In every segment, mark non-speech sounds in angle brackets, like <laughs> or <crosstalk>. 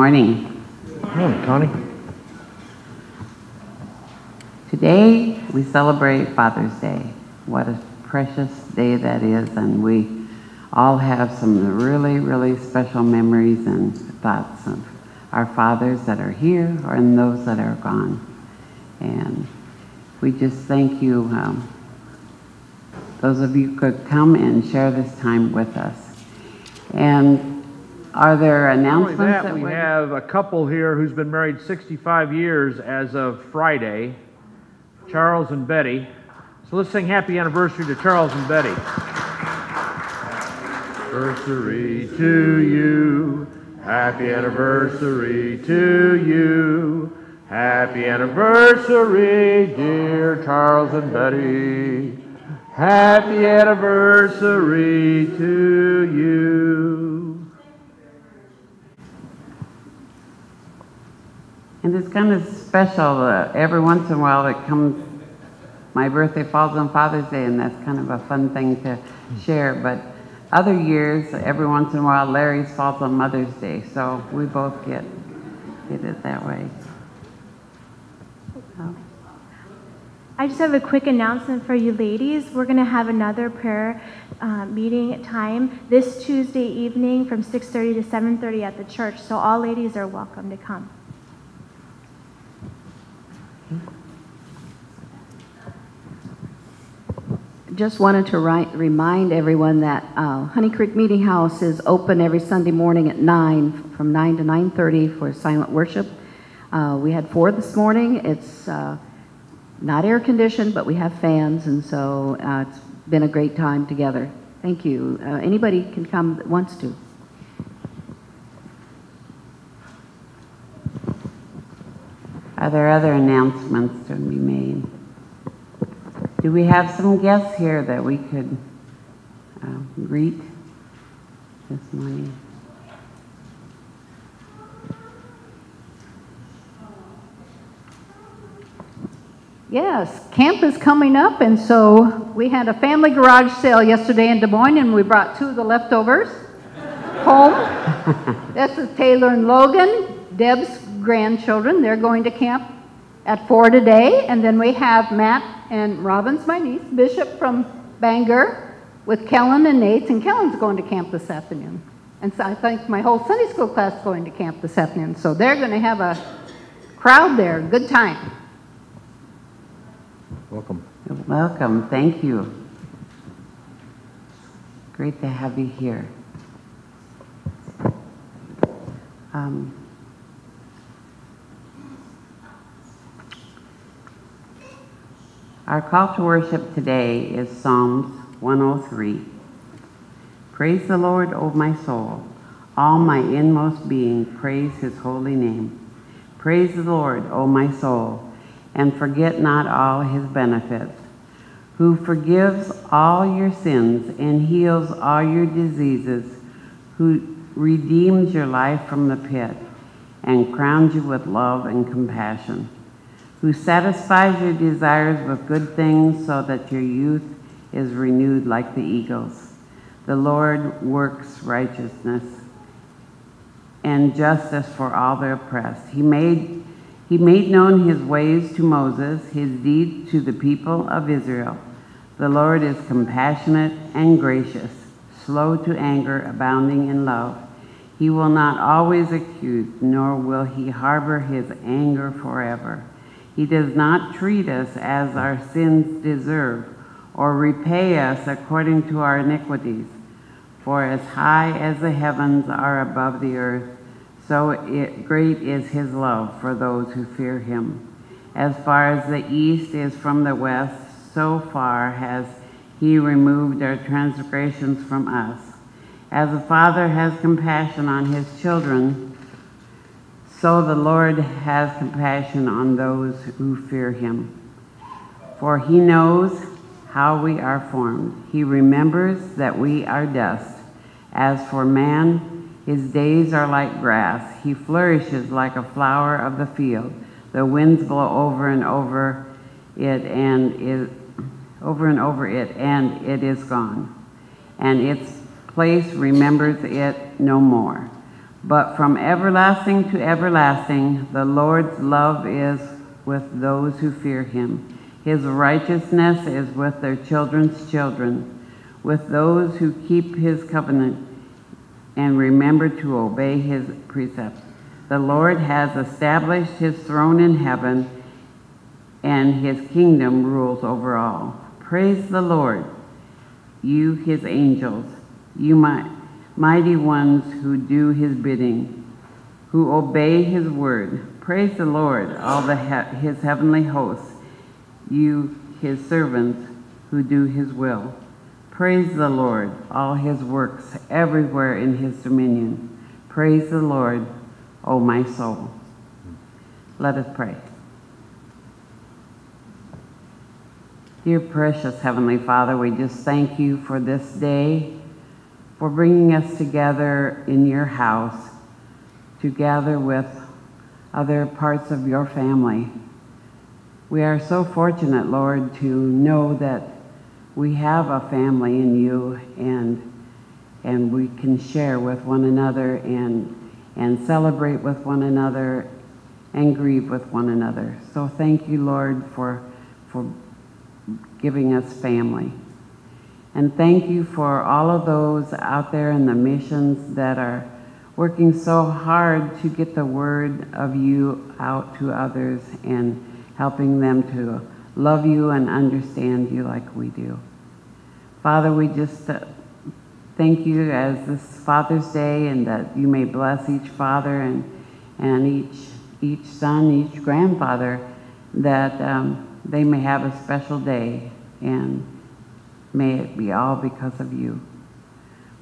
Good morning. Good morning, Connie. Today we celebrate Father's Day. What a precious day that is, and we all have some really, really special memories and thoughts of our fathers that are here or and those that are gone. And we just thank you. Um, those of you could come and share this time with us. And are there announcements that, that we we're- have a couple here who's been married 65 years as of Friday, Charles and Betty. So let's sing happy anniversary to Charles and Betty. Anniversary to you. Happy anniversary to you. Happy anniversary, dear Charles and Betty. Happy anniversary to you. And it's kind of special. Uh, every once in a while, it comes. My birthday falls on Father's Day, and that's kind of a fun thing to share. But other years, every once in a while, Larry's falls on Mother's Day, so we both get get it that way. I just have a quick announcement for you ladies. We're going to have another prayer uh, meeting time this Tuesday evening from 6:30 to 7:30 at the church. So all ladies are welcome to come. Just wanted to ri- remind everyone that uh, Honey Creek Meeting House is open every Sunday morning at 9, from 9 to 9:30 for silent worship. Uh, We had four this morning. It's uh, not air conditioned, but we have fans, and so uh, it's been a great time together. Thank you. Uh, Anybody can come that wants to. Are there other announcements to be made? Do we have some guests here that we could uh, greet this morning? Yes, camp is coming up, and so we had a family garage sale yesterday in Des Moines, and we brought two of the leftovers home. <laughs> this is Taylor and Logan, Deb's grandchildren. They're going to camp at four today, and then we have Matt and Robin's my niece, Bishop from Bangor, with Kellen and Nate, and Kellen's going to camp this afternoon. And so I think my whole Sunday school class is going to camp this afternoon, so they're going to have a crowd there, good time. Welcome. Welcome, thank you. Great to have you here. Um, Our call to worship today is Psalms 103. Praise the Lord, O my soul. All my inmost being, praise his holy name. Praise the Lord, O my soul, and forget not all his benefits, who forgives all your sins and heals all your diseases, who redeems your life from the pit and crowns you with love and compassion, who satisfies your desires with good things so that your youth is renewed like the eagles. The Lord works righteousness and justice for all the oppressed. He made, he made known his ways to Moses, his deeds to the people of Israel. The Lord is compassionate and gracious, slow to anger, abounding in love. He will not always accuse, nor will he harbor his anger forever. He does not treat us as our sins deserve, or repay us according to our iniquities. For as high as the heavens are above the earth, so it, great is his love for those who fear him. As far as the east is from the west, so far has he removed our transgressions from us. As a father has compassion on his children, so the Lord has compassion on those who fear him. For he knows how we are formed. He remembers that we are dust. As for man, his days are like grass. He flourishes like a flower of the field. The winds blow over and over it and it, over and over it, and it is gone. And its place remembers it no more. But from everlasting to everlasting, the Lord's love is with those who fear him. His righteousness is with their children's children, with those who keep his covenant and remember to obey his precepts. The Lord has established his throne in heaven, and his kingdom rules over all. Praise the Lord, you his angels, you my mighty ones who do his bidding, who obey his word. Praise the Lord, all the he- his heavenly hosts, you his servants who do his will. Praise the Lord, all his works everywhere in his dominion. Praise the Lord, O my soul. Let us pray. Dear precious Heavenly Father, we just thank you for this day, for bringing us together in your house to gather with other parts of your family. We are so fortunate, Lord, to know that we have a family in you and and we can share with one another and and celebrate with one another and grieve with one another. So thank you, Lord, for for giving us family. And thank you for all of those out there in the missions that are working so hard to get the word of you out to others and helping them to love you and understand you like we do. Father, we just uh, thank you as this Father's Day and that you may bless each father and, and each, each son, each grandfather, that um, they may have a special day and may it be all because of you.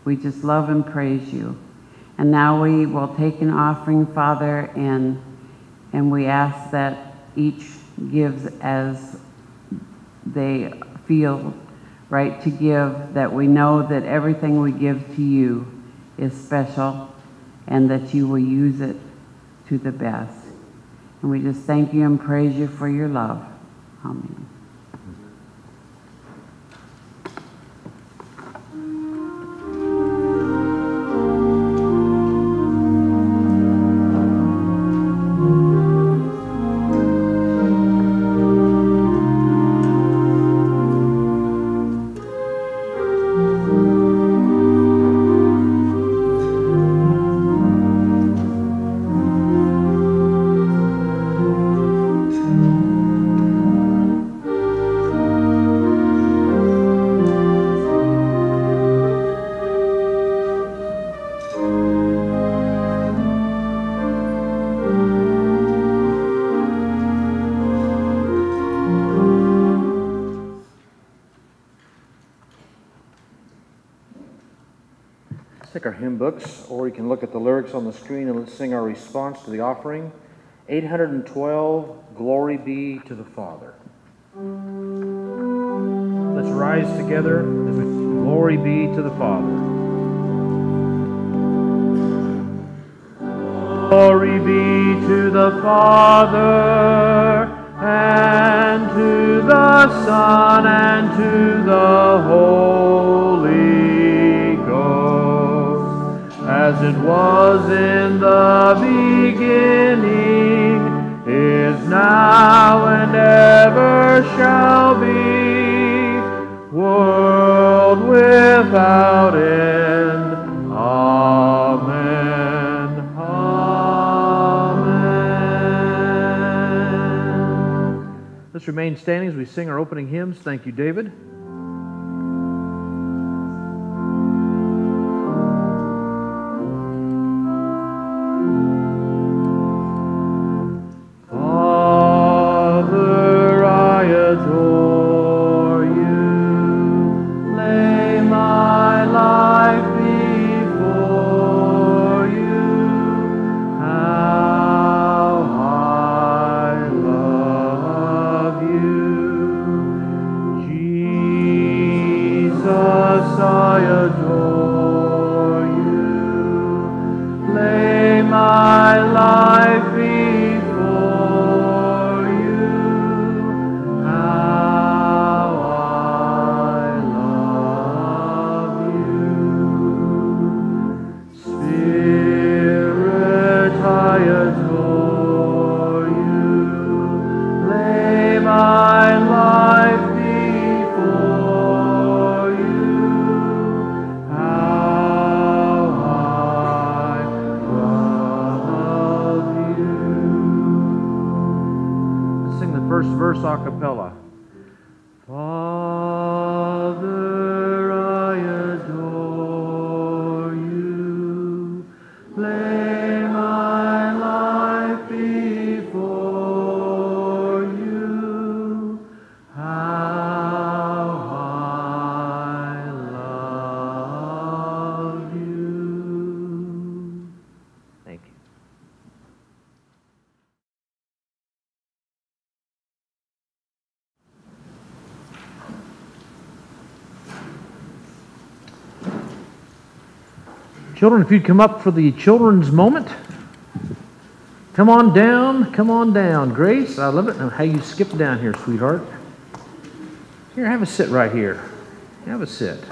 We just love and praise you. And now we will take an offering, Father, and, and we ask that each gives as they feel right to give, that we know that everything we give to you is special and that you will use it to the best. And we just thank you and praise you for your love. Amen. Lyrics on the screen and let's sing our response to the offering. 812, Glory be to the Father. Let's rise together Glory be to the Father. Glory be to the Father, and to the Son, and to the Holy as it was in the beginning, is now, and ever shall be, world without end. Amen. Amen. Let's remain standing as we sing our opening hymns. Thank you, David. Children, if you'd come up for the children's moment. Come on down, come on down. Grace, I love it. How you skip down here, sweetheart. Here, have a sit right here. Have a sit.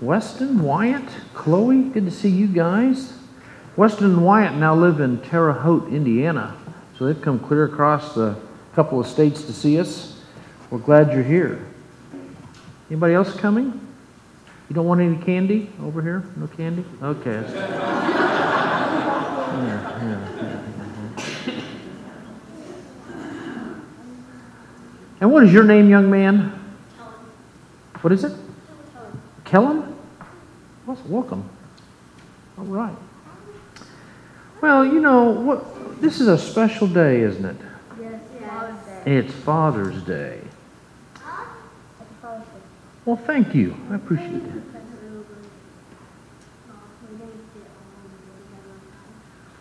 Weston, Wyatt, Chloe, good to see you guys. Weston and Wyatt now live in Terre Haute, Indiana. So they've come clear across the couple of states to see us. We're glad you're here. Anybody else coming? You don't want any candy over here? No candy? Okay. Here, <laughs> here, here. And what is your name, young man? What is it? Kellen? Well, welcome. All right. Well, you know what? This is a special day, isn't it? It's Father's Day. Well, thank you. I appreciate it.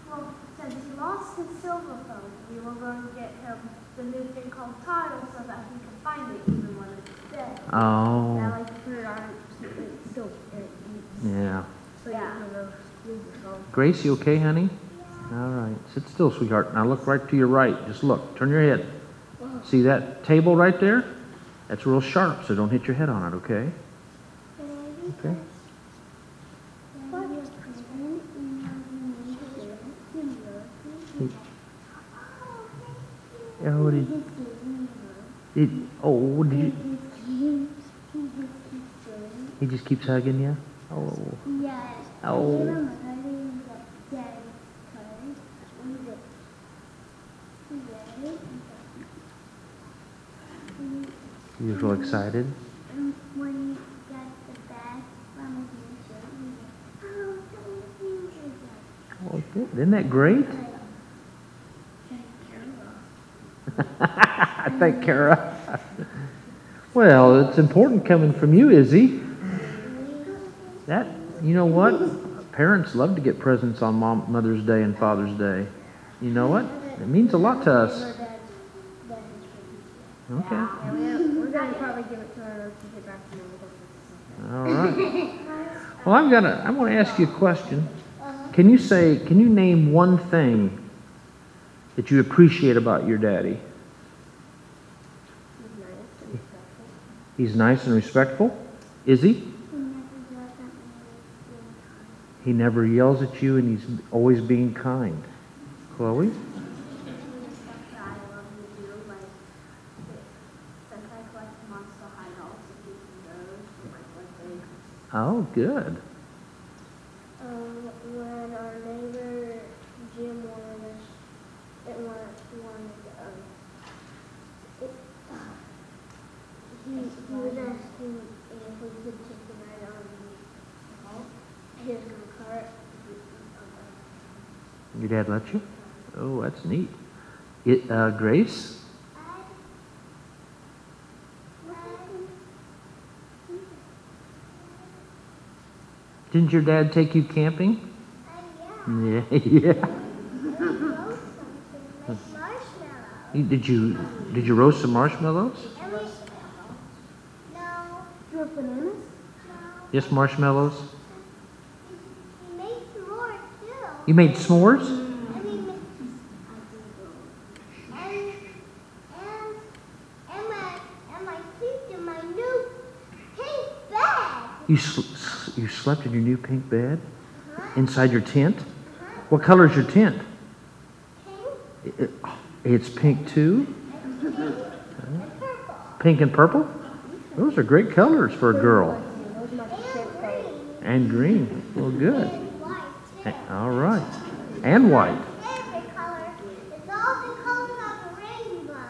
Well, since he lost his silver phone, we were going to get him the new thing called Tile so that he could find it even when it's dead. I Oh, like to put it on so it yeah. so yeah. you can use the phone. Grace, you okay, honey? All right. Sit still, sweetheart. Now look right to your right. Just look. Turn your head. See that table right there? That's real sharp, so don't hit your head on it, okay? Okay. Oh, did, did, oh, did you, he just keeps hugging you? Oh, Yes. oh. He was real excited. When you got the bag from the teacher, oh. Oh, good. Isn't that great? <laughs> Thank Kara. well, it's important coming from you, Izzy. That, you know what? Parents love to get presents on Mom, Mother's Day and Father's Day. You know what? It means a lot to us. Okay. To to to. All right. Well, I'm gonna. I'm gonna ask you a question. Can you say? Can you name one thing that you appreciate about your daddy? He's nice and respectful. Is he? He never yells at you, and he's always being kind. Chloe. Oh, good. Um, when our neighbor Jim wanted us, it wanted, wanted, um, it, he, he was asking if we could take the ride on his go-kart. Your dad let you? Oh, that's neat. It, uh, Grace. Didn't your dad take you camping? Yeah, <laughs> yeah. You- Did you did you roast some marshmallows? No. You bananas? Yes, marshmallows. He made too. You made s'mores? Mm-hmm. I mean, and, and, and my, and my in my new pink bag. You you slept in your new pink bed inside your tent. What color is your tent? Pink It- it's pink too. Pink and purple. Those are great colors for a girl. And green. Well, good. All right. And white.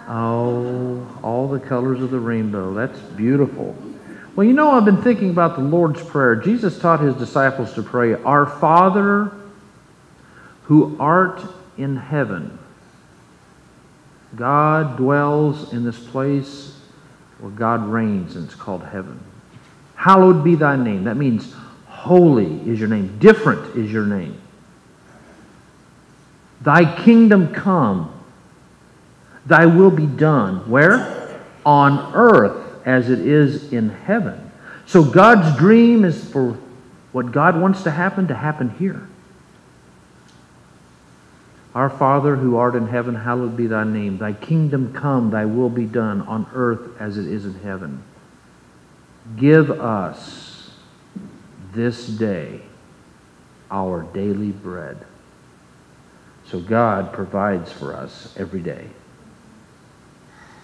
Oh, all the colors of the rainbow. That's beautiful. Well, you know, I've been thinking about the Lord's Prayer. Jesus taught his disciples to pray, Our Father who art in heaven. God dwells in this place where God reigns, and it's called heaven. Hallowed be thy name. That means holy is your name, different is your name. Thy kingdom come, thy will be done. Where? On earth as it is in heaven. So God's dream is for what God wants to happen to happen here. Our Father who art in heaven, hallowed be thy name. Thy kingdom come, thy will be done on earth as it is in heaven. Give us this day our daily bread. So God provides for us every day.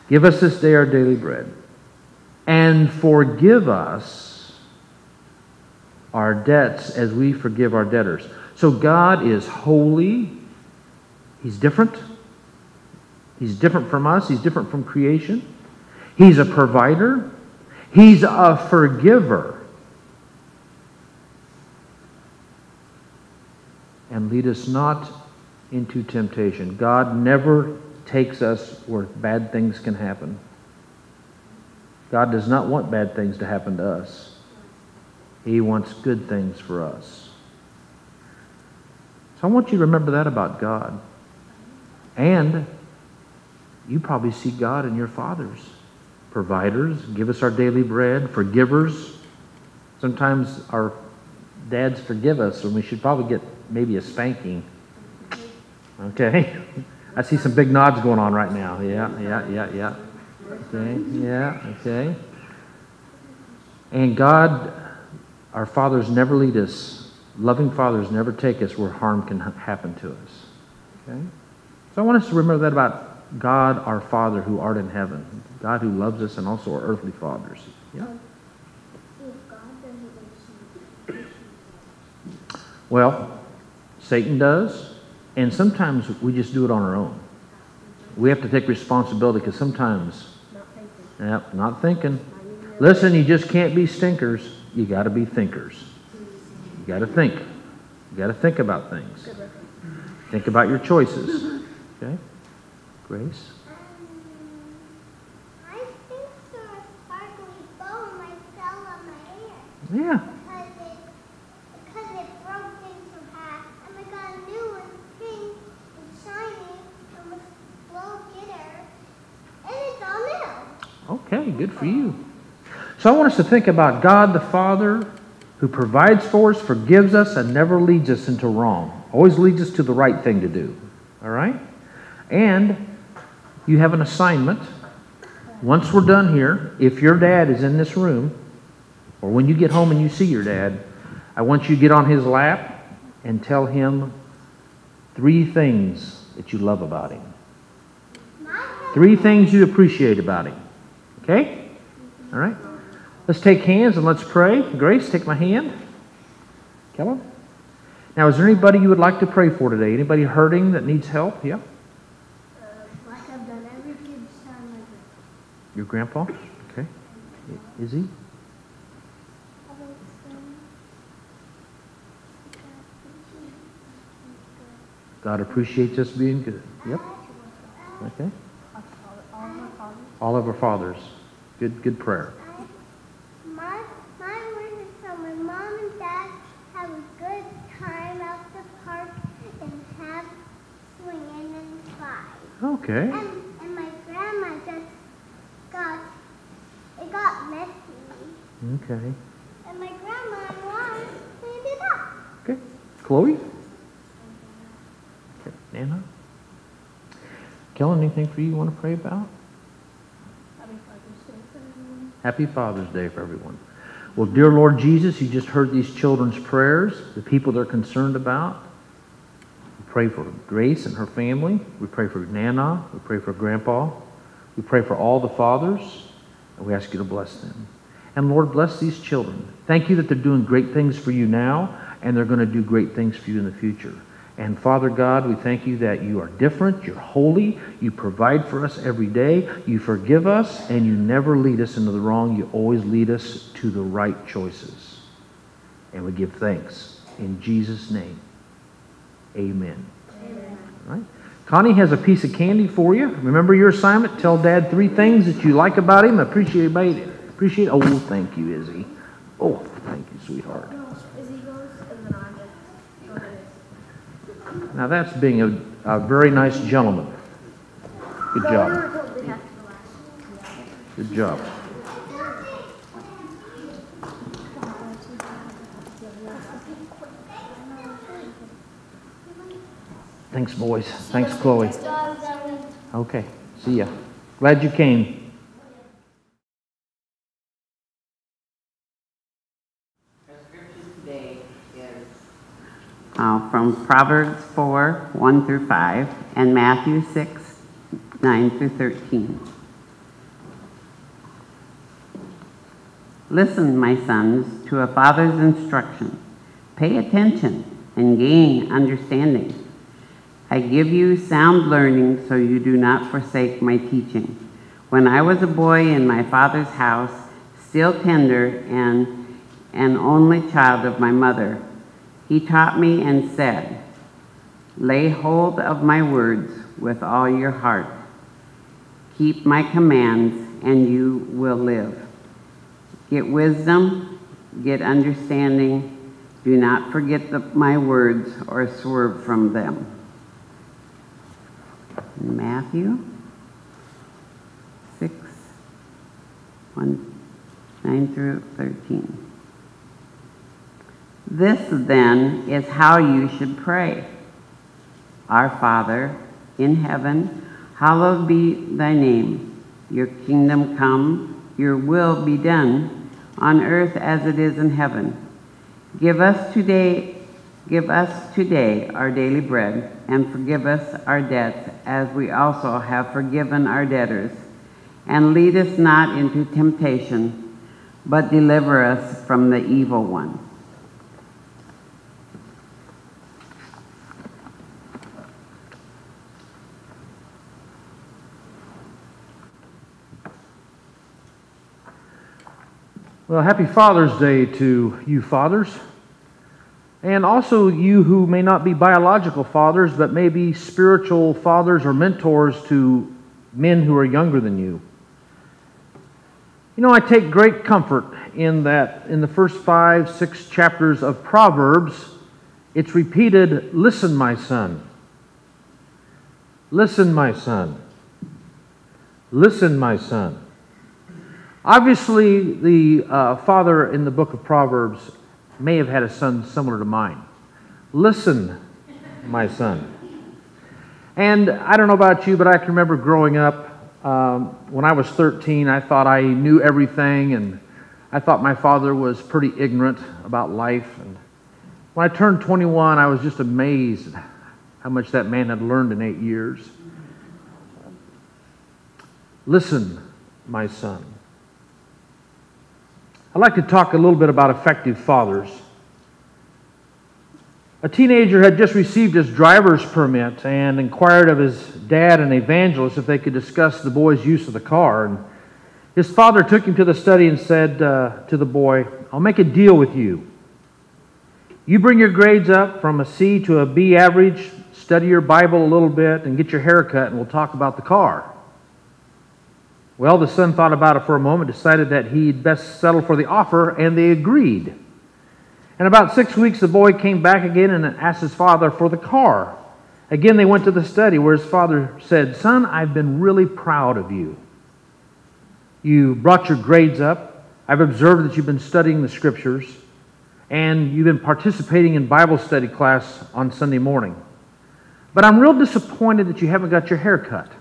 Give us this day our daily bread. And forgive us our debts as we forgive our debtors. So God is holy. He's different. He's different from us. He's different from creation. He's a provider. He's a forgiver. And lead us not into temptation. God never takes us where bad things can happen. God does not want bad things to happen to us. He wants good things for us. So I want you to remember that about God. And you probably see God in your fathers. Providers, give us our daily bread, forgivers. Sometimes our dads forgive us, and we should probably get maybe a spanking. Okay? <laughs> I see some big nods going on right now. Yeah, yeah, yeah, yeah. Okay, yeah, okay. And God, our fathers never lead us, loving fathers never take us where harm can happen to us. Okay? So I want us to remember that about God, our Father who art in heaven, God who loves us, and also our earthly fathers. Yeah? Well, Satan does, and sometimes we just do it on our own. We have to take responsibility because sometimes, yep, not thinking. Listen, you just can't be stinkers. You got to be thinkers. You got to think. You got to think about things. Think about your choices. Okay? Grace? I think so. A sparkly bow might fell on my hair. Yeah. Because it, because it broke into half, and I got a new one, pink and shiny, and with glow glitter, and it's all new. Okay, good for you. So I want us to think about God the Father who provides for us, forgives us, and never leads us into wrong. Always leads us to the right thing to do. All right? And you have an assignment. Once we're done here, if your dad is in this room, or when you get home and you see your dad, I want you to get on his lap and tell him three things that you love about him. Three things you appreciate about him. Okay? All right? Let's take hands and let's pray. Grace, take my hand. Kellen? Now, is there anybody you would like to pray for today? Anybody hurting that needs help? Yeah? Uh, like I've done every kid's time. Your grandpa? Okay. Is he? God appreciates us being good. Yep. Okay. All of our fathers. Good, good prayer. My, my wish is so my mom and dad have a good time at the park and have swinging and slide. Okay. And, and my grandma just got, it got messy. Okay. And my grandma and Ron cleaned it up. Okay. Chloe? Okay. Nana? Kellen, anything for you you want to pray about? Happy Father's Day for everyone. Well, dear Lord Jesus, you just heard these children's prayers, the people they're concerned about. We pray for Grace and her family. We pray for Nana. We pray for Grandpa. We pray for all the fathers, and we ask you to bless them. And Lord, bless these children. Thank you that they're doing great things for you now, and they're going to do great things for you in the future. And Father God, we thank you that you are different, you're holy, you provide for us every day, you forgive us, and you never lead us into the wrong. You always lead us to the right choices. And we give thanks. In Jesus' name, amen. amen. All right. Connie has a piece of candy for you. Remember your assignment. Tell Dad three things that you like about him. Appreciate it. Appreciate. Oh, thank you, Izzy. Oh, thank you, sweetheart. Now that's being a, a very nice gentleman. Good job. Good job. Thanks, boys. Thanks, Chloe. Okay, see ya. Glad you came. uh, from Proverbs 4 1 through 5 and Matthew 6 9 through 13. Listen, my sons, to a father's instruction. Pay attention and gain understanding. I give you sound learning so you do not forsake my teaching. When I was a boy in my father's house, still tender and an only child of my mother, he taught me and said, Lay hold of my words with all your heart. Keep my commands, and you will live. Get wisdom, get understanding. Do not forget the, my words or swerve from them. Matthew 6, 1, 9 through 13. This, then, is how you should pray Our Father in heaven, hallowed be thy name. Your kingdom come, your will be done on earth as it is in heaven. Give us today give us today our daily bread and forgive us our debts as we also have forgiven our debtors and lead us not into temptation but deliver us from the evil one Well, happy Father's Day to you fathers. And also you who may not be biological fathers, but may be spiritual fathers or mentors to men who are younger than you. You know, I take great comfort in that in the first five, six chapters of Proverbs, it's repeated, Listen, my son. Listen, my son. Listen, my son. Obviously, the uh, father in the book of Proverbs may have had a son similar to mine. Listen, my son. And I don't know about you, but I can remember growing up. Um, when I was 13, I thought I knew everything, and I thought my father was pretty ignorant about life. And when I turned 21, I was just amazed how much that man had learned in eight years. Listen, my son. I'd like to talk a little bit about effective fathers. A teenager had just received his driver's permit and inquired of his dad and evangelist if they could discuss the boy's use of the car. And his father took him to the study and said uh, to the boy, I'll make a deal with you. You bring your grades up from a C to a B average, study your Bible a little bit, and get your hair cut, and we'll talk about the car. Well, the son thought about it for a moment, decided that he'd best settle for the offer, and they agreed. And about six weeks, the boy came back again and asked his father for the car. Again, they went to the study where his father said, Son, I've been really proud of you. You brought your grades up. I've observed that you've been studying the scriptures, and you've been participating in Bible study class on Sunday morning. But I'm real disappointed that you haven't got your hair cut.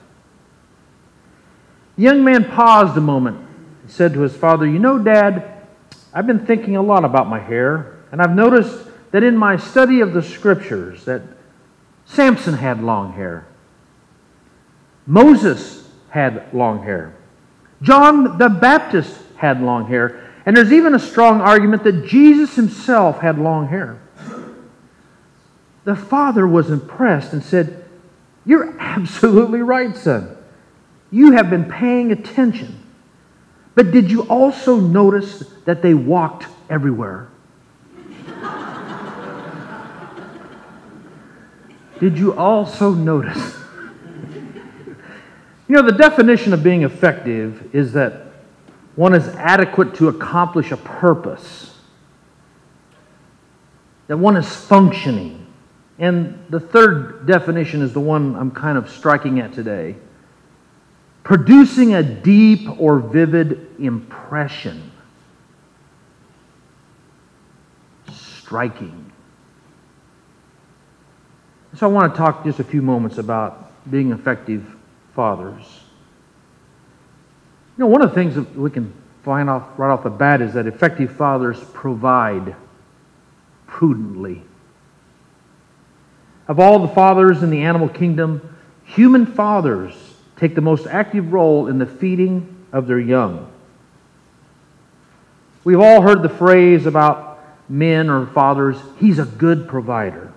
The young man paused a moment and said to his father, You know, Dad, I've been thinking a lot about my hair, and I've noticed that in my study of the scriptures that Samson had long hair. Moses had long hair. John the Baptist had long hair. And there's even a strong argument that Jesus himself had long hair. the father was impressed and said, You're <laughs> absolutely right, son. You have been paying attention. But did you also notice that they walked everywhere? did you also notice? you know, the definition of being effective is that one is adequate to accomplish a purpose, that one is functioning. And the third definition is the one I'm kind of striking at today producing a deep or vivid impression. Striking. So I want to talk just a few moments about being effective fathers. You know, one of the things that we can find off right off the bat is that effective fathers provide prudently. Of all the fathers in the animal kingdom, human fathers take the most active role in the feeding of their young. We've all heard the phrase about men or fathers, he's a good provider.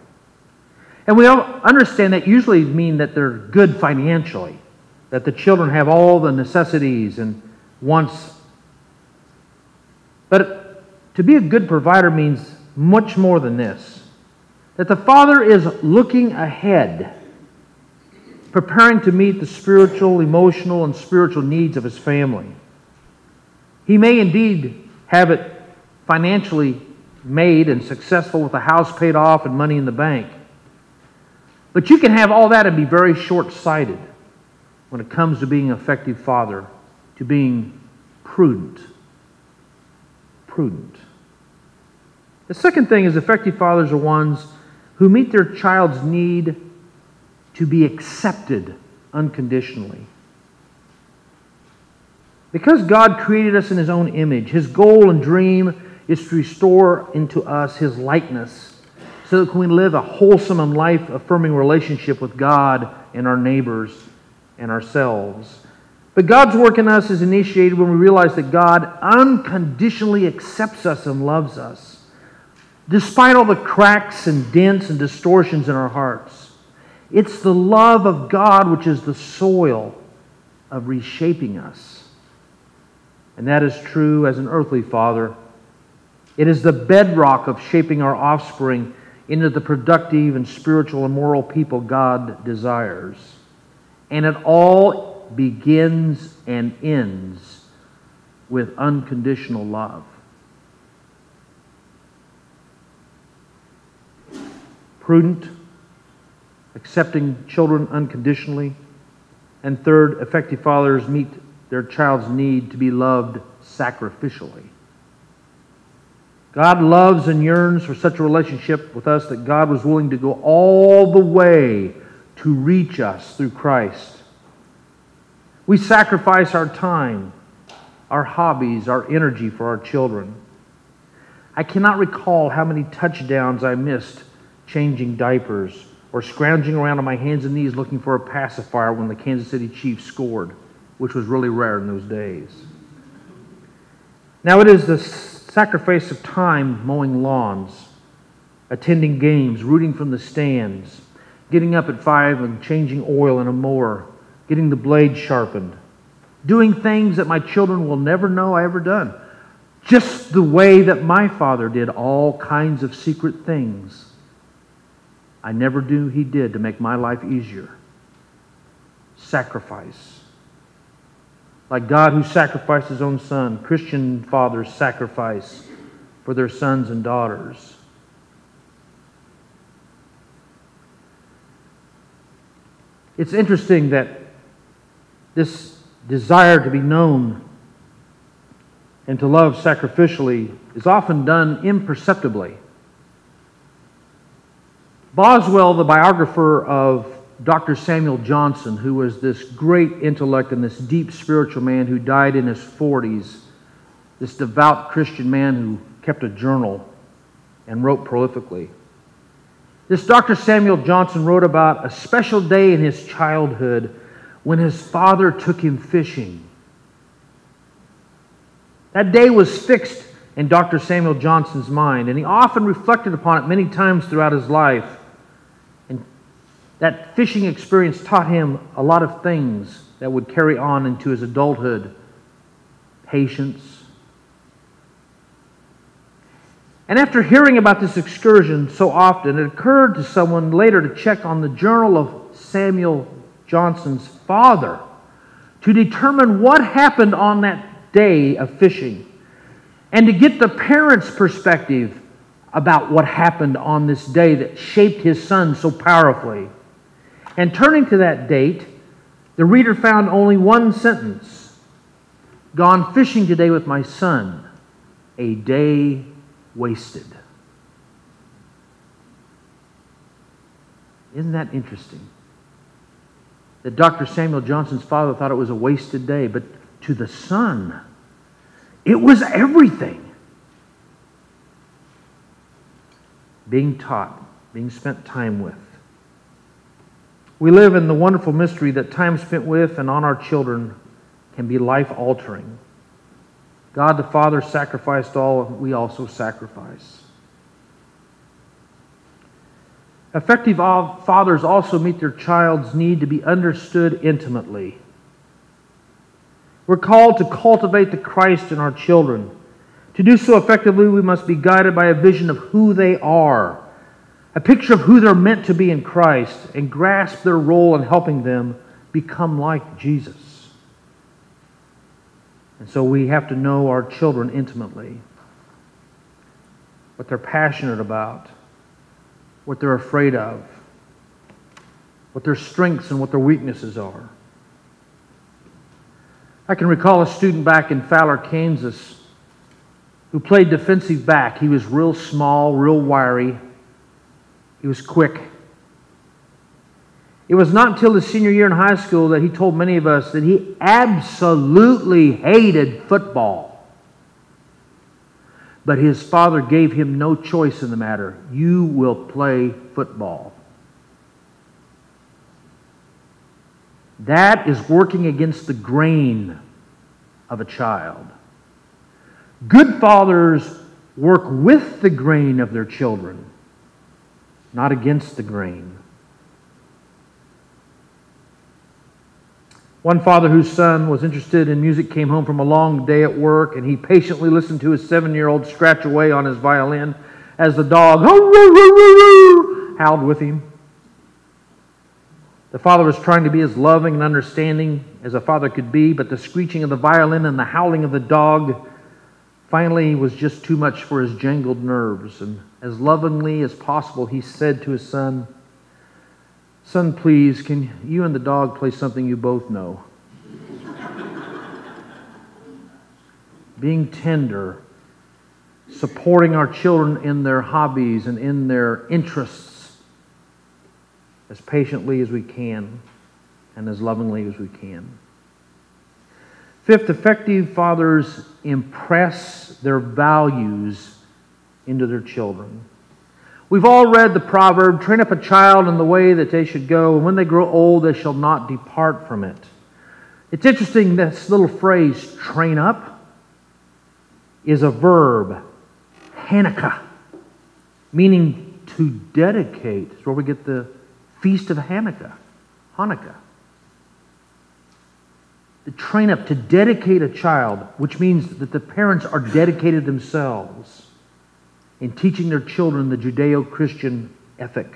And we all understand that usually mean that they're good financially, that the children have all the necessities and wants. But to be a good provider means much more than this. That the father is looking ahead preparing to meet the spiritual, emotional, and spiritual needs of his family. He may indeed have it financially made and successful with a house paid off and money in the bank. But you can have all that and be very short sighted when it comes to being an effective father, to being prudent. Prudent. The second thing is effective fathers are ones who meet their child's need to be accepted unconditionally. Because God created us in His own image, His goal and dream is to restore into us His likeness so that we can live a wholesome and life affirming relationship with God and our neighbors and ourselves. But God's work in us is initiated when we realize that God unconditionally accepts us and loves us, despite all the cracks and dents and distortions in our hearts. It's the love of God which is the soil of reshaping us. And that is true as an earthly father. It is the bedrock of shaping our offspring into the productive and spiritual and moral people God desires. And it all begins and ends with unconditional love. Prudent accepting children unconditionally. And third, effective fathers meet their child's need to be loved sacrificially. God loves and yearns for such a relationship with us that God was willing to go all the way to reach us through Christ. We sacrifice our time, our hobbies, our energy for our children. I cannot recall how many touchdowns I missed changing diapers or scrounging around on my hands and knees looking for a pacifier when the Kansas City Chiefs scored, which was really rare in those days. Now it is the sacrifice of time mowing lawns, attending games, rooting from the stands, getting up at five and changing oil in a mower, getting the blade sharpened, doing things that my children will never know I ever done. Just the way that my father did all kinds of secret things I never knew He did to make my life easier. Sacrifice. Like God who sacrificed His own Son, Christian fathers sacrifice for their sons and daughters. It's interesting that this desire to be known and to love sacrificially is often done imperceptibly. Boswell, the biographer of Dr. Samuel Johnson, who was this great intellect and this deep spiritual man who died in his 40s, this devout Christian man who kept a journal and wrote prolifically. This Dr. Samuel Johnson wrote about a special day in his childhood when his father took him fishing. That day was fixed in Dr. Samuel Johnson's mind, and he often reflected upon it many times throughout his life. That fishing experience taught him a lot of things that would carry on into his adulthood patience. And after hearing about this excursion so often, it occurred to someone later to check on the journal of Samuel Johnson's father to determine what happened on that day of fishing and to get the parents' perspective about what happened on this day that shaped his son so powerfully. And turning to that date, the reader found only one sentence Gone fishing today with my son, a day wasted. Isn't that interesting? That Dr. Samuel Johnson's father thought it was a wasted day, but to the son, it was everything. Being taught, being spent time with. We live in the wonderful mystery that time spent with and on our children can be life altering. God the Father sacrificed all, we also sacrifice. Effective fathers also meet their child's need to be understood intimately. We're called to cultivate the Christ in our children. To do so effectively, we must be guided by a vision of who they are, a picture of who they're meant to be in Christ, and grasp their role in helping them become like Jesus. And so we have to know our children intimately, what they're passionate about, what they're afraid of, what their strengths and what their weaknesses are. I can recall a student back in Fowler, Kansas, who played defensive back. He was real small, real wiry. He was quick. It was not until his senior year in high school that he told many of us that he absolutely hated football. But his father gave him no choice in the matter. You will play football. That is working against the grain of a child. Good fathers work with the grain of their children, not against the grain. One father whose son was interested in music came home from a long day at work and he patiently listened to his seven year old scratch away on his violin as the dog howled with him. The father was trying to be as loving and understanding as a father could be, but the screeching of the violin and the howling of the dog finally was just too much for his jangled nerves. And as lovingly as possible, he said to his son, Son, please, can you and the dog play something you both know? <laughs> Being tender, supporting our children in their hobbies and in their interests as patiently as we can and as lovingly as we can. Fifth, effective fathers impress their values into their children. We've all read the proverb train up a child in the way that they should go, and when they grow old, they shall not depart from it. It's interesting, this little phrase, train up, is a verb, Hanukkah, meaning to dedicate. It's where we get the feast of Hanukkah, Hanukkah. Train up to dedicate a child, which means that the parents are dedicated themselves in teaching their children the Judeo Christian ethic.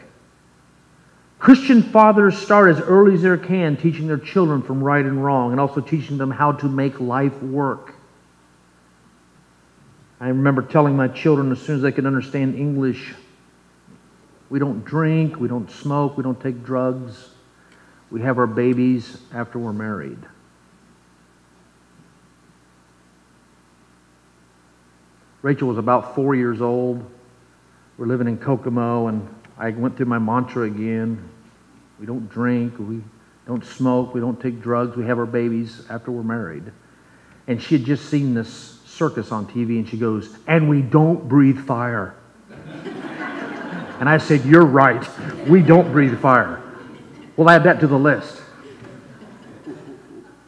Christian fathers start as early as they can teaching their children from right and wrong and also teaching them how to make life work. I remember telling my children as soon as they could understand English we don't drink, we don't smoke, we don't take drugs, we have our babies after we're married. Rachel was about four years old. We're living in Kokomo, and I went through my mantra again. We don't drink, we don't smoke, we don't take drugs, we have our babies after we're married. And she had just seen this circus on TV, and she goes, And we don't breathe fire. and I said, You're right. We don't breathe fire. We'll add that to the list.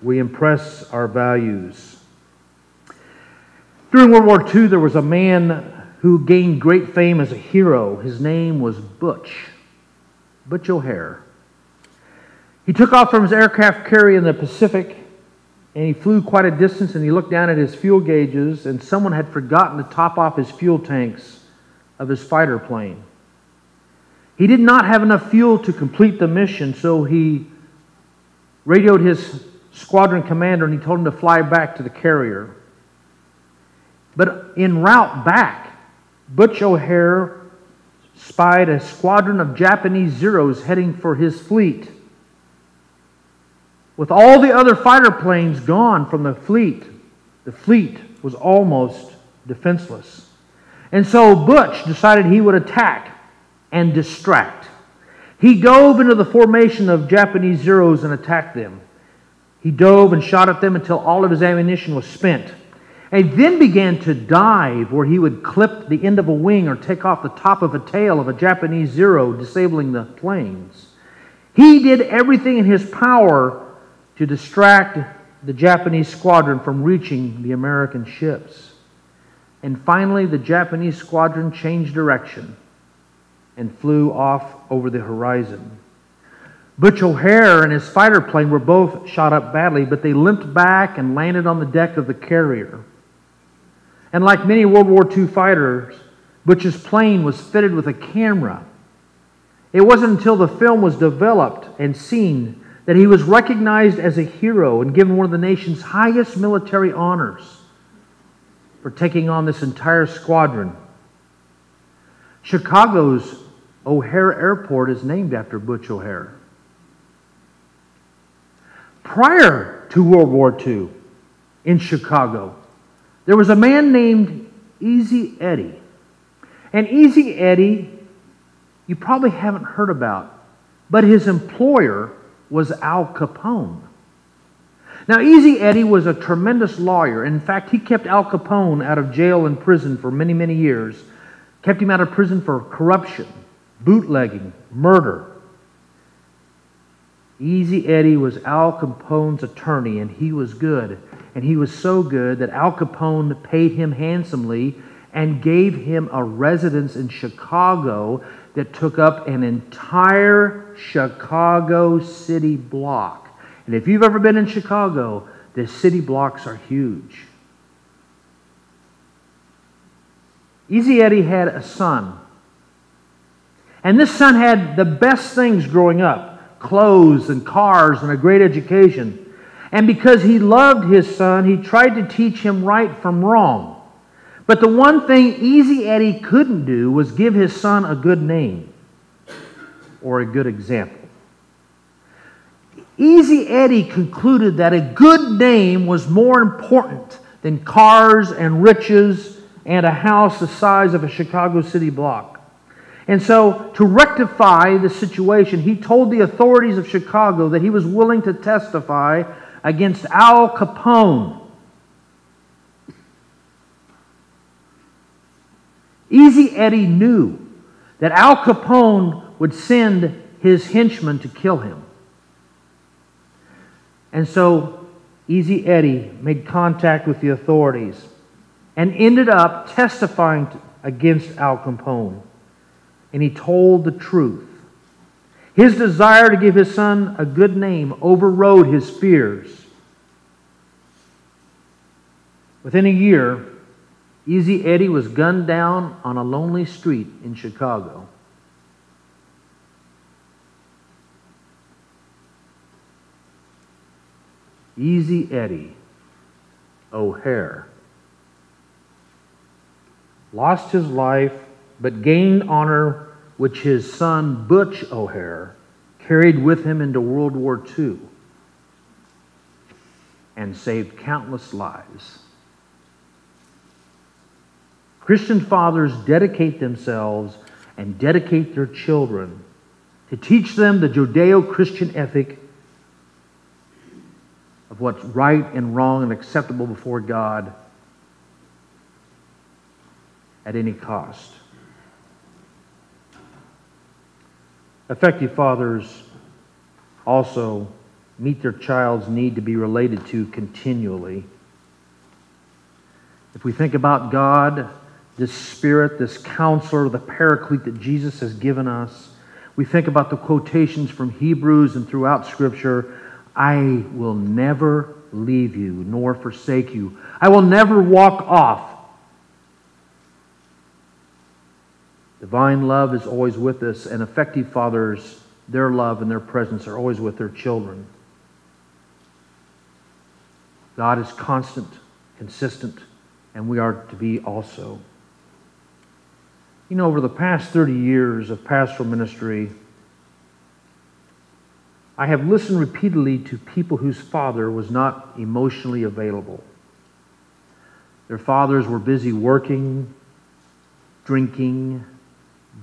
We impress our values. During World War II, there was a man who gained great fame as a hero. His name was Butch, Butch O'Hare. He took off from his aircraft carrier in the Pacific and he flew quite a distance and he looked down at his fuel gauges and someone had forgotten to top off his fuel tanks of his fighter plane. He did not have enough fuel to complete the mission, so he radioed his squadron commander and he told him to fly back to the carrier. But en route back, Butch O'Hare spied a squadron of Japanese Zeros heading for his fleet. With all the other fighter planes gone from the fleet, the fleet was almost defenseless. And so Butch decided he would attack and distract. He dove into the formation of Japanese Zeros and attacked them. He dove and shot at them until all of his ammunition was spent. And then began to dive where he would clip the end of a wing or take off the top of a tail of a Japanese Zero, disabling the planes. He did everything in his power to distract the Japanese squadron from reaching the American ships. And finally, the Japanese squadron changed direction and flew off over the horizon. Butch O'Hare and his fighter plane were both shot up badly, but they limped back and landed on the deck of the carrier. And like many World War II fighters, Butch's plane was fitted with a camera. It wasn't until the film was developed and seen that he was recognized as a hero and given one of the nation's highest military honors for taking on this entire squadron. Chicago's O'Hare Airport is named after Butch O'Hare. Prior to World War II in Chicago, there was a man named Easy Eddie. And Easy Eddie, you probably haven't heard about, but his employer was Al Capone. Now, Easy Eddie was a tremendous lawyer. In fact, he kept Al Capone out of jail and prison for many, many years, kept him out of prison for corruption bootlegging, murder. Easy Eddie was Al Capone's attorney, and he was good. And he was so good that Al Capone paid him handsomely and gave him a residence in Chicago that took up an entire Chicago city block. And if you've ever been in Chicago, the city blocks are huge. Easy Eddie had a son and this son had the best things growing up clothes and cars and a great education. And because he loved his son, he tried to teach him right from wrong. But the one thing Easy Eddie couldn't do was give his son a good name or a good example. Easy Eddie concluded that a good name was more important than cars and riches and a house the size of a Chicago city block. And so, to rectify the situation, he told the authorities of Chicago that he was willing to testify against Al Capone. Easy Eddie knew that Al Capone would send his henchmen to kill him. And so Easy Eddie made contact with the authorities and ended up testifying against Al Capone and he told the truth. His desire to give his son a good name overrode his fears. Within a year, Easy Eddie was gunned down on a lonely street in Chicago. Easy Eddie O'Hare lost his life but gained honor which his son Butch O'Hare carried with him into World War II and saved countless lives. Christian fathers dedicate themselves and dedicate their children to teach them the Judeo Christian ethic of what's right and wrong and acceptable before God at any cost. Effective fathers also meet their child's need to be related to continually. If we think about God, this Spirit, this counselor, the paraclete that Jesus has given us, We think about the quotations from Hebrews and throughout Scripture I will never leave you nor forsake you. I will never walk off. Divine love is always with us, and effective fathers, their love and their presence are always with their children. God is constant, consistent, and we are to be also. You know, over the past 30 years of pastoral ministry, I have listened repeatedly to people whose father was not emotionally available. Their fathers were busy working, drinking,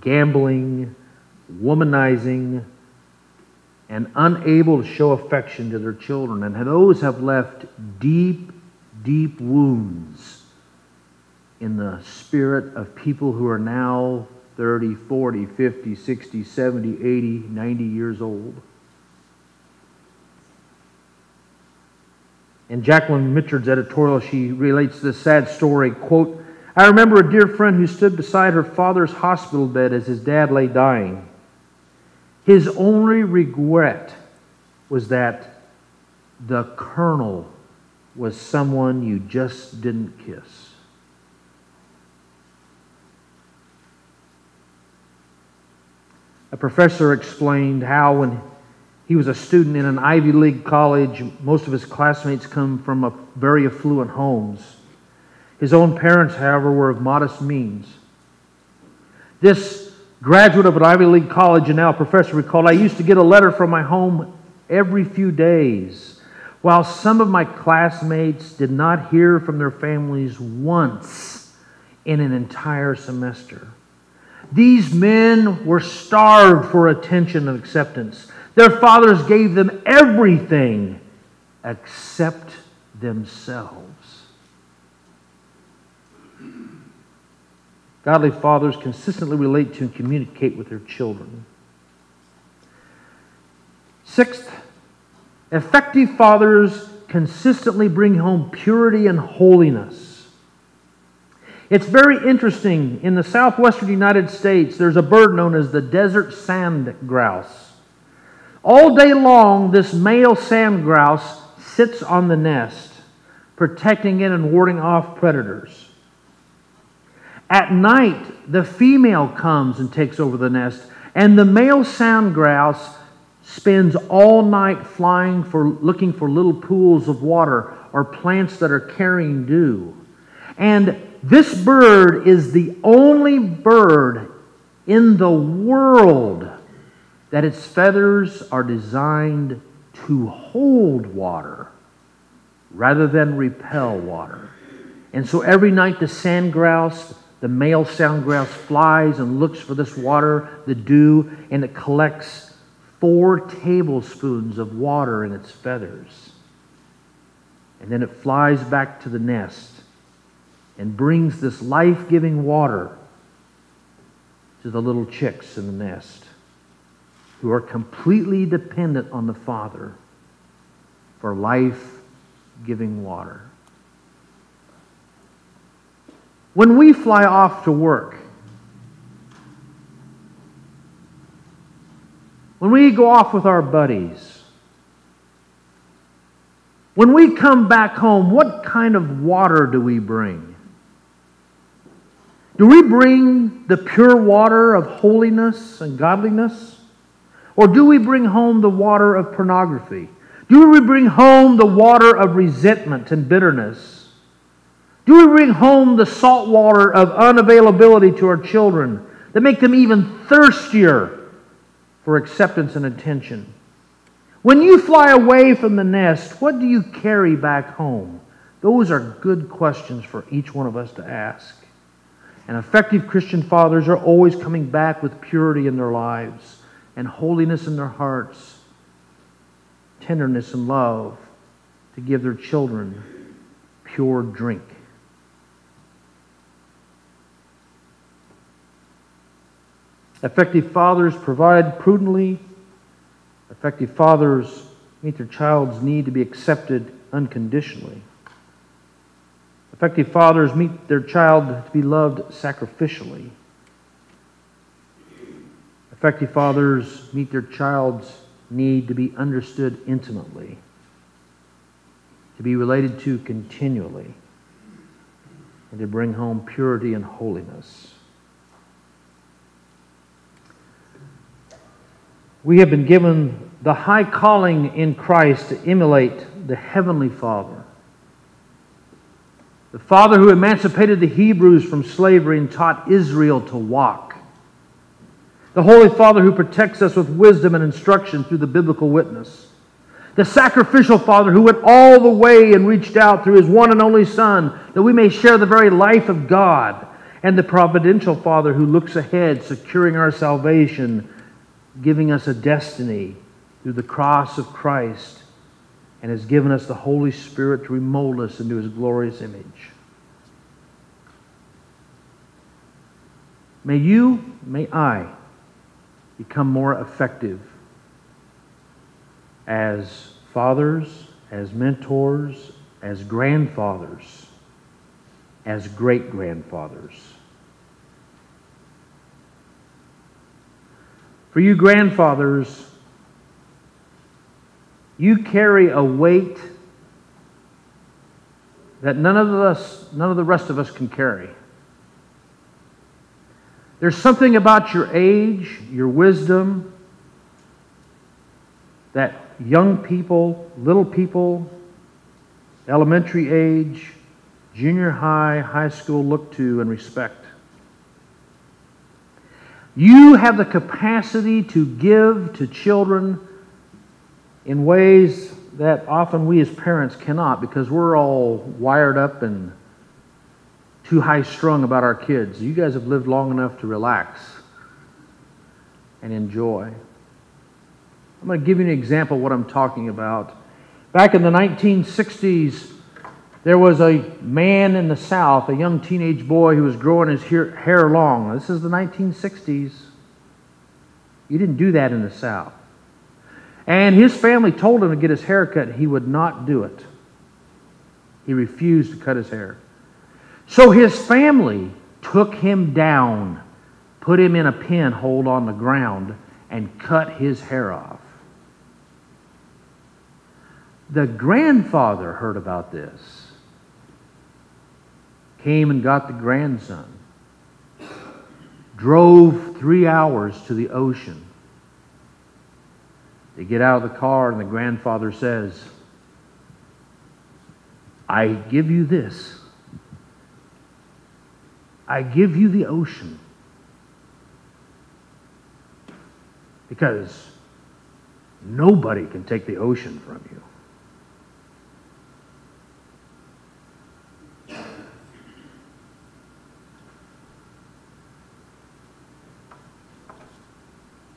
gambling, womanizing, and unable to show affection to their children. And those have left deep, deep wounds in the spirit of people who are now 30, 40, 50, 60, 70, 80, 90 years old. In Jacqueline Mitchard's editorial, she relates this sad story. Quote, I remember a dear friend who stood beside her father's hospital bed as his dad lay dying. His only regret was that the colonel was someone you just didn't kiss. A professor explained how, when he was a student in an Ivy League college. Most of his classmates come from a very affluent homes. His own parents, however, were of modest means. This graduate of an Ivy League college and now professor recalled, I used to get a letter from my home every few days, while some of my classmates did not hear from their families once in an entire semester. These men were starved for attention and acceptance. Their fathers gave them everything except themselves. Godly fathers consistently relate to and communicate with their children. Sixth, effective fathers consistently bring home purity and holiness. It's very interesting. In the southwestern United States, there's a bird known as the desert sand grouse. All day long, this male sand grouse sits on the nest, protecting it and warding off predators. At night, the female comes and takes over the nest, and the male sand grouse spends all night flying for looking for little pools of water or plants that are carrying dew. And this bird is the only bird in the world that its feathers are designed to hold water rather than repel water. And so every night the sand grouse, the male sand grouse, flies and looks for this water, the dew, and it collects four tablespoons of water in its feathers. And then it flies back to the nest and brings this life giving water to the little chicks in the nest who are completely dependent on the Father for life giving water. When we fly off to work, when we go off with our buddies, when we come back home, what kind of water do we bring? Do we bring the pure water of holiness and godliness? Or do we bring home the water of pornography? Do we bring home the water of resentment and bitterness? Do we bring home the salt water of unavailability to our children that make them even thirstier for acceptance and attention? When you fly away from the nest, what do you carry back home? Those are good questions for each one of us to ask. And effective Christian fathers are always coming back with purity in their lives and holiness in their hearts, tenderness and love to give their children pure drink. Effective fathers provide prudently. Effective fathers meet their child's need to be accepted unconditionally. Effective fathers meet their child to be loved sacrificially. Effective fathers meet their child's need to be understood intimately, to be related to continually, and to bring home purity and holiness. We have been given the high calling in Christ to emulate the Heavenly Father. The Father who emancipated the Hebrews from slavery and taught Israel to walk. The Holy Father who protects us with wisdom and instruction through the biblical witness. The sacrificial Father who went all the way and reached out through his one and only Son that we may share the very life of God. And the providential Father who looks ahead, securing our salvation giving us a destiny through the cross of Christ and has given us the Holy Spirit to remold us into his glorious image. May you, may I, become more effective as fathers, as mentors, as grandfathers, as great grandfathers. For you grandfathers, you carry a weight that none of us, none of the rest of us can carry. There's something about your age, your wisdom, that young people, little people, elementary age, junior high, high school look to and respect. You have the capacity to give to children in ways that often we as parents cannot because we're all wired up and too high strung about our kids. You guys have lived long enough to relax and enjoy. I'm going to give you an example of what I'm talking about. Back in the 1960s, there was a man in the South, a young teenage boy who was growing his hair long. This is the 1960s. You didn't do that in the South. And his family told him to get his hair cut. He would not do it. He refused to cut his hair. So his family took him down, put him in a pinhole on the ground, and cut his hair off. The grandfather heard about this came and got the grandson, drove three hours to the ocean. They get out of the car, and the grandfather says, I give you this. I give you the ocean. Because nobody can take the ocean from you.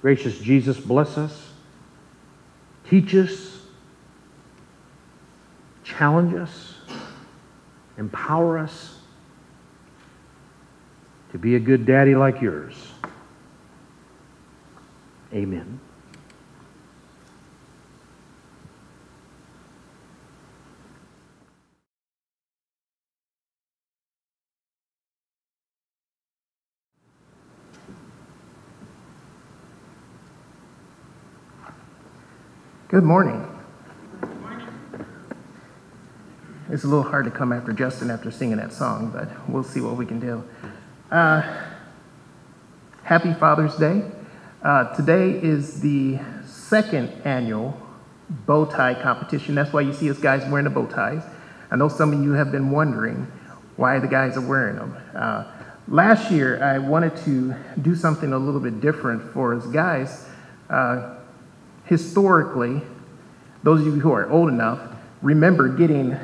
Gracious Jesus, bless us, teach us, challenge us, empower us to be a good daddy like yours. Amen. Good morning. It's a little hard to come after Justin after singing that song, but we'll see what we can do. Uh, happy Father's Day. Uh, today is the second annual bow tie competition. That's why you see us guys wearing the bow ties. I know some of you have been wondering why the guys are wearing them. Uh, last year, I wanted to do something a little bit different for us guys. Uh, historically, those of you who are old enough remember getting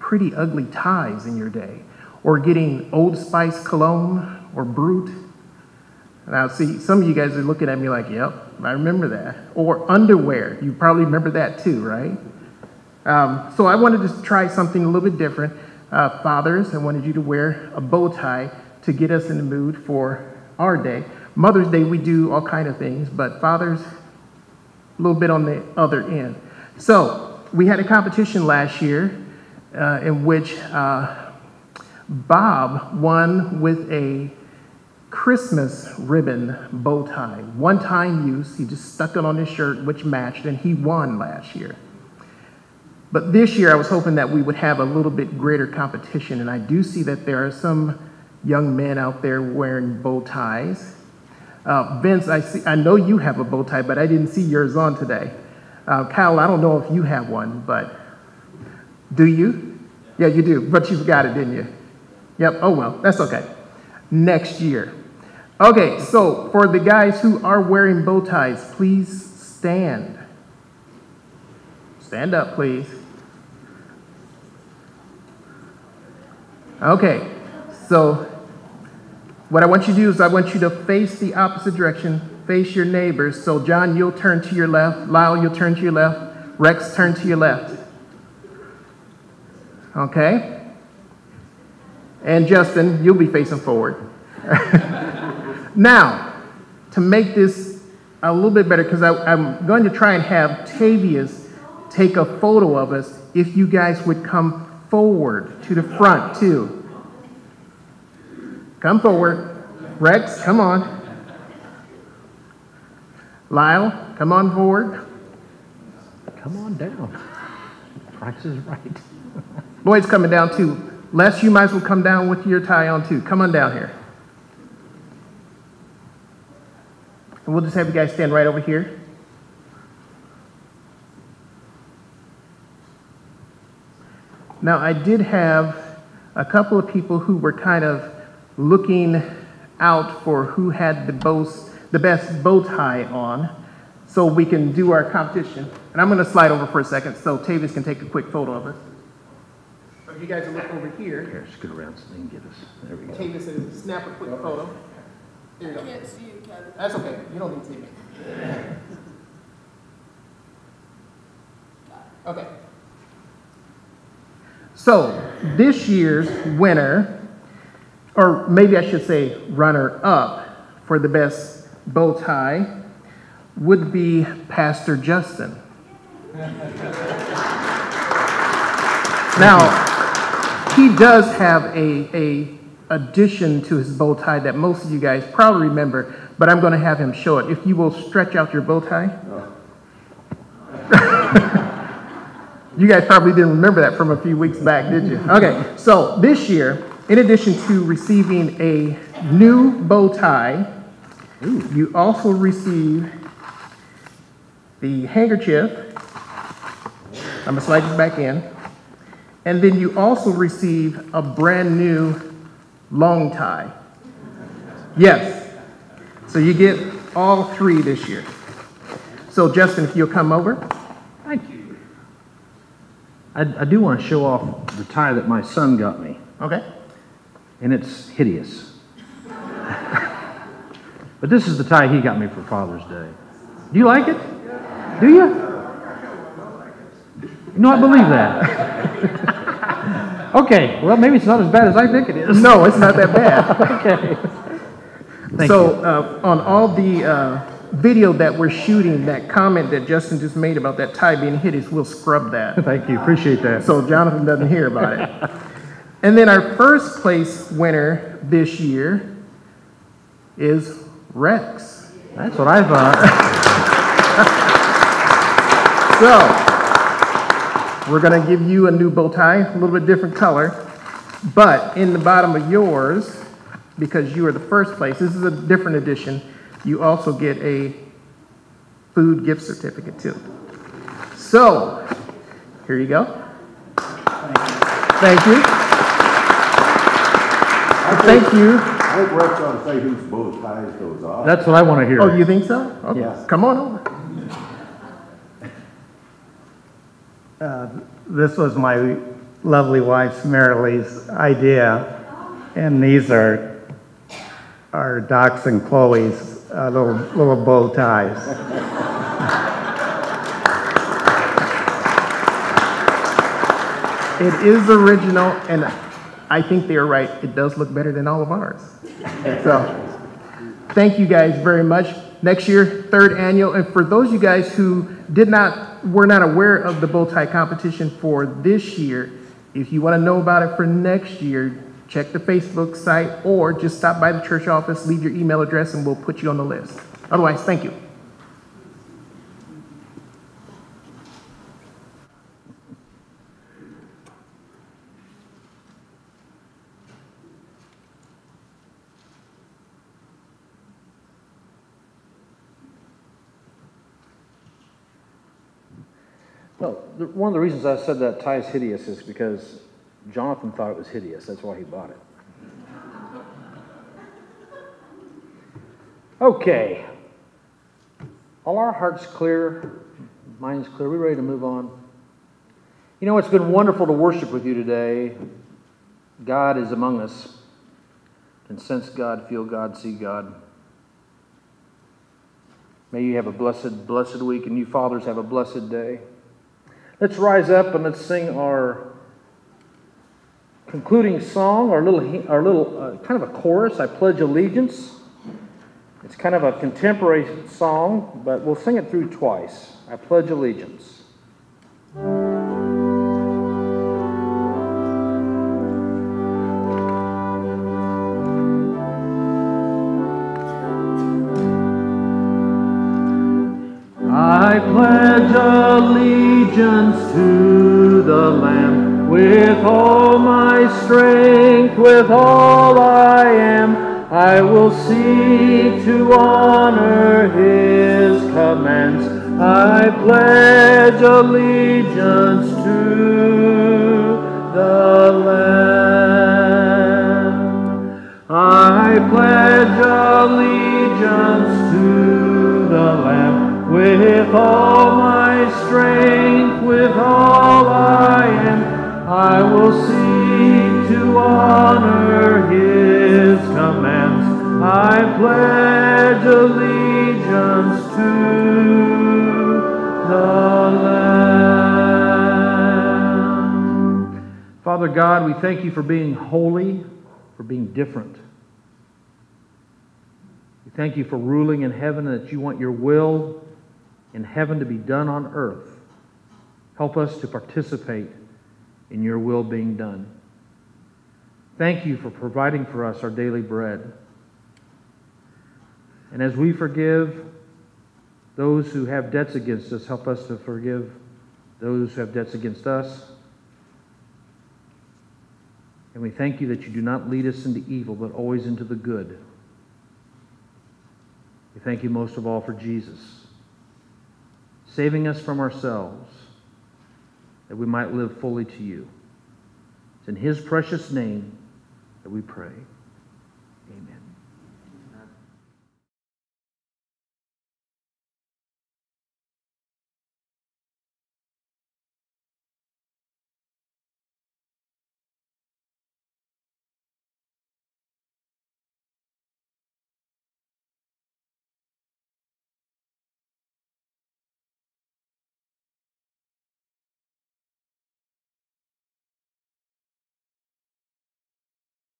pretty ugly ties in your day, or getting Old Spice cologne or Brut. Now, see, some of you guys are looking at me like, yep, I remember that. Or underwear. You probably remember that too, right? Um, so I wanted to try something a little bit different. Uh, fathers, I wanted you to wear a bow tie to get us in the mood for our day. Mother's Day, we do all kind of things, but fathers, a little bit on the other end. So we had a competition last year uh, in which uh, Bob won with a Christmas ribbon bow tie. One time use, he just stuck it on his shirt, which matched, and he won last year. But this year, I was hoping that we would have a little bit greater competition, and I do see that there are some young men out there wearing bow ties. Uh, Vince, I, see, I know you have a bow tie, but I didn't see yours on today. Uh, Kyle, I don't know if you have one, but do you? Yeah, you do, but you forgot it, didn't you? Yep, oh well, that's okay. Next year. Okay, so for the guys who are wearing bow ties, please stand. Stand up, please. Okay, so what I want you to do is I want you to face the opposite direction, face your neighbors. So, John, you'll turn to your left. Lyle, you'll turn to your left. Rex, turn to your left. Okay? And Justin, you'll be facing forward. <laughs> now, to make this a little bit better, because I'm going to try and have Tavius take a photo of us if you guys would come forward to the front, too. Come forward. Rex, come on. Lyle, come on forward. Come on down. Price is right. Lloyd's coming down too. Les, you might as well come down with your tie on too. Come on down here. And we'll just have you guys stand right over here. Now, I did have a couple of people who were kind of looking out for who had the, most, the best bow tie on so we can do our competition. And I'm going to slide over for a second so Tavius can take a quick photo of us. So if you guys will look over here. Here, scoot around so they can get us. There we go. Tavius snap a quick photo. Here you go. Can't see you, Kevin. That's okay. You don't need to see <laughs> me. Okay. So this year's winner, or maybe I should say runner up for the best bow tie, would be Pastor Justin. <laughs> now, he does have a, a addition to his bow tie that most of you guys probably remember, but I'm going to have him show it. If you will stretch out your bow tie. Oh. <laughs> you guys probably didn't remember that from a few weeks back, did you? <laughs> Okay, so this year, in addition to receiving a new bow tie, you also receive the handkerchief. I'm going to slide this back in. And then you also receive a brand new long tie. Yes. So you get all three this year. So Justin, if you'll come over. Thank you. I, I do want to show off the tie that my son got me, Okay. And it's hideous. <laughs> but this is the tie he got me for Father's Day. Do you like it? Do you? No, I believe that. <laughs> okay, well, maybe it's not as bad as I think it is. No, it's not that bad. <laughs> okay. Thank so you. uh, on all the uh, video that we're shooting, that comment that Justin just made about that tie being hideous, we'll scrub that. Thank you. Appreciate that. so Jonathan doesn't hear about it. And then our first place winner this year is Rex. That's what I thought. <laughs> So, we're going to give you a new bow tie, a little bit different color. But in the bottom of yours, because you are the first place, this is a different edition, you also get a food gift certificate too. So, here you go. Thank you. Thank you. I think Rex ought to say whose bow ties those are. That's what I want to hear. Oh, you think so? Okay. Yes. Come on over. This was my lovely wife Marilee's idea, and these are our Doc's and Chloe's uh, little little bow ties. <laughs> It is original, and I think they are right. It does look better than all of ours. So, thank you guys very much. Next year, third annual, and for those of you guys who did not, were not aware of the bow tie competition for this year, if you want to know about it for next year, check the Facebook site, or just stop by the church office, leave your email address, and we'll put you on the list. Otherwise, thank you. Well, the- one of the reasons I said that tie is hideous is because Jonathan thought it was hideous. That's why he bought it. Okay. All our hearts clear, minds clear. We ready to move on? You know, it's been wonderful to worship with you today. God is among us. Can sense God, feel God, see God. May you have a blessed, blessed week, and you fathers have a blessed day. Let's rise up and let's sing our concluding song, our little, our little uh, kind of a chorus, I Pledge Allegiance. It's kind of a contemporary song, but we'll sing it through twice. I pledge allegiance. I pledge allegiance to the Lamb with all my strength, with all I am. I will seek to honor his commands. I pledge allegiance to the Lamb. I pledge allegiance to the Lamb with all my strength, with all I am. I will seek to honor his commands. I pledge allegiance to the Lamb. Father God, we thank you for being holy, for being different. We thank you for ruling in heaven and that you want your will in heaven to be done on earth. Help us to participate in your will being done. Thank you for providing for us our daily bread. And as we forgive those who have debts against us, help us to forgive those who have debts against us. And we thank you that you do not lead us into evil, but always into the good. We thank you most of all for Jesus, saving us from ourselves, that we might live fully to you. It's in his precious name that we pray.